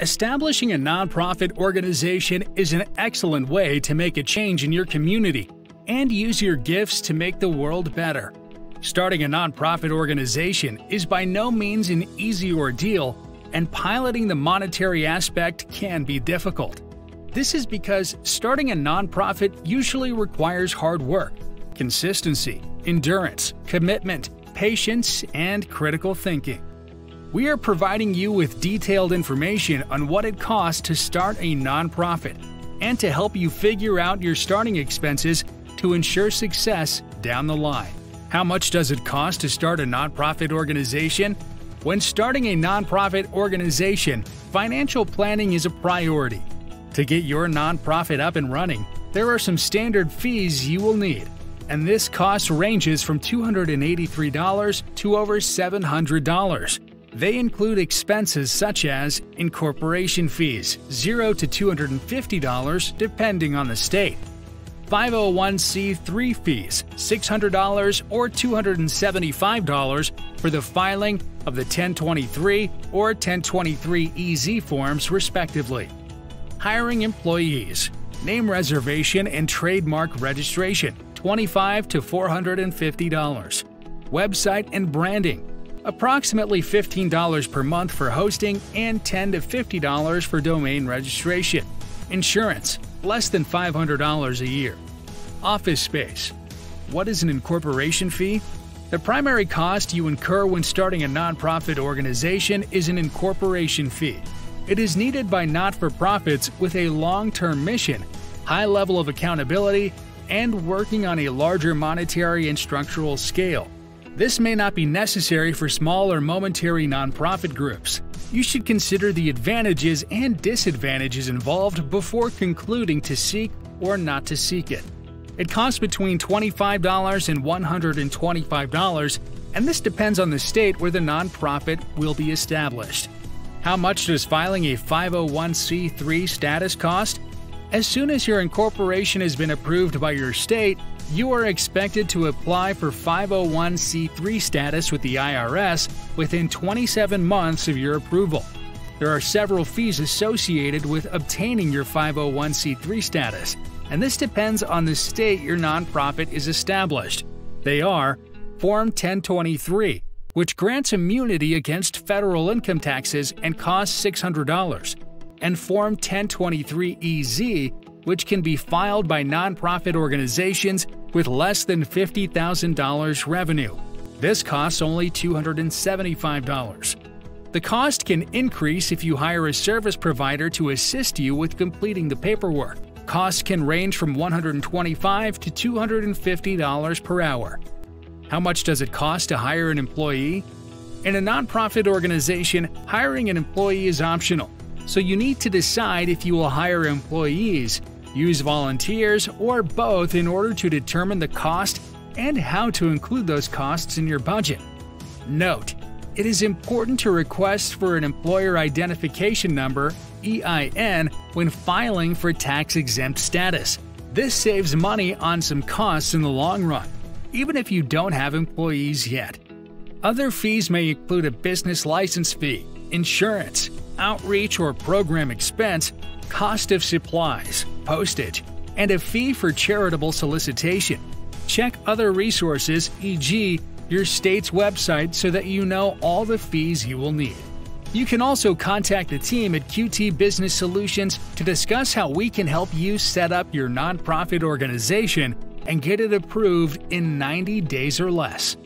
Establishing a nonprofit organization is an excellent way to make a change in your community and use your gifts to make the world better. Starting a nonprofit organization is by no means an easy ordeal, and piloting the monetary aspect can be difficult. This is because starting a nonprofit usually requires hard work, consistency, endurance, commitment, patience, and critical thinking. We are providing you with detailed information on what it costs to start a nonprofit and to help you figure out your starting expenses to ensure success down the line. How much does it cost to start a nonprofit organization? When starting a nonprofit organization, financial planning is a priority. To get your nonprofit up and running, there are some standard fees you will need, and this cost ranges from $283 to over $700. They include expenses such as incorporation fees, 0 to $250 depending on the state, 501c3 fees, $600 or $275 for the filing of the 1023 or 1023EZ forms, respectively. Hiring employees, name reservation and trademark registration, 25 to $450. Website and branding, approximately $15 per month for hosting and 10 to $50 for domain registration. Insurance, less than $500 a year. Office space. What is an incorporation fee? The primary cost you incur when starting a nonprofit organization is an incorporation fee. It is needed by not for profits with a long term mission, high level of accountability, and working on a larger monetary and structural scale. This may not be necessary for small or momentary nonprofit groups. You should consider the advantages and disadvantages involved before concluding to seek or not to seek it. It costs between $25 and $125, and this depends on the state where the nonprofit will be established. How much does filing a 501c3 status cost? As soon as your incorporation has been approved by your state, you are expected to apply for 501c3 status with the IRS within 27 months of your approval. There are several fees associated with obtaining your 501c3 status, and this depends on the state your nonprofit is established. They are Form 1023, which grants immunity against federal income taxes and costs $600 and Form 1023EZ, which can be filed by nonprofit organizations with less than $50,000 revenue. This costs only $275. The cost can increase if you hire a service provider to assist you with completing the paperwork. Costs can range from $125 to $250 per hour. How much does it cost to hire an employee? In a nonprofit organization, hiring an employee is optional so you need to decide if you will hire employees, use volunteers, or both in order to determine the cost and how to include those costs in your budget. Note, it is important to request for an employer identification number EIN when filing for tax exempt status. This saves money on some costs in the long run, even if you don't have employees yet. Other fees may include a business license fee, insurance, outreach or program expense, cost of supplies, postage, and a fee for charitable solicitation. Check other resources, e.g., your state's website, so that you know all the fees you will need. You can also contact the team at QT Business Solutions to discuss how we can help you set up your nonprofit organization and get it approved in 90 days or less.